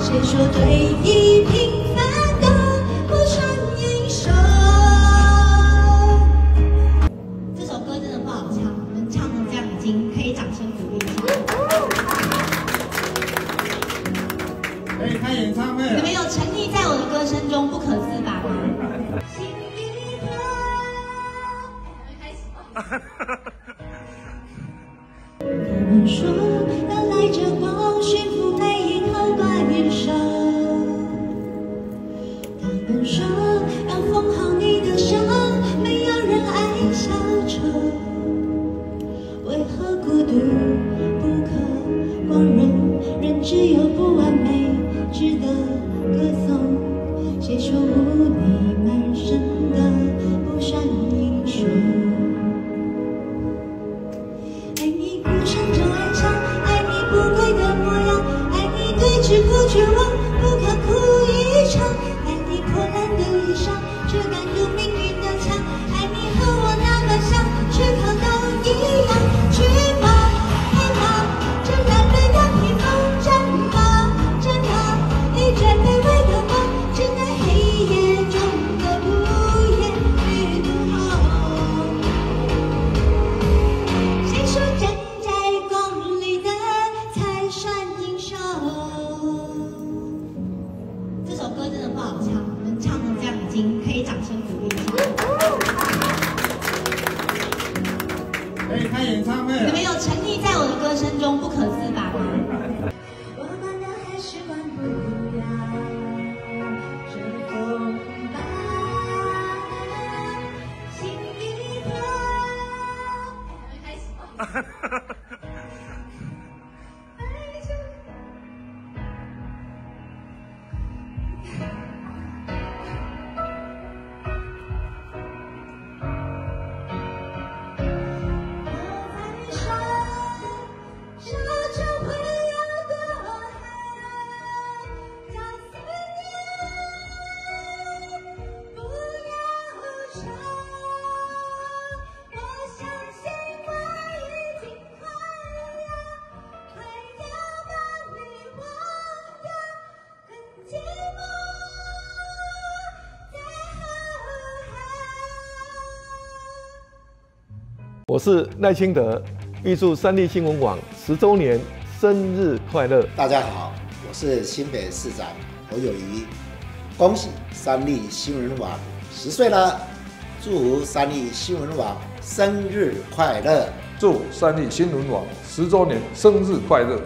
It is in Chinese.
谁说对弈平凡的不算英雄？这首歌真的不好唱，能唱成这样已经可以掌声鼓励一下。可以开演唱会了你们。有沉溺在我的歌声中不可自拔吗？心一跳，开始。他们说他们说要缝好你的伤，没有人爱小丑。为何孤独不可光荣？人只有不完美值得歌颂。谁说污泥满身掌声鼓励一下。可以开演唱会了你们。有沉溺在我的歌声中不可自拔吗？我们的还是关不了这风吧，心一跳，开始。我是赖清德，预祝三立新闻网十周年生日快乐！大家好，我是新北市长侯友谊，恭喜三立新闻网十岁了，祝福三立新闻网生日快乐！祝三立新闻网十周年生日快乐！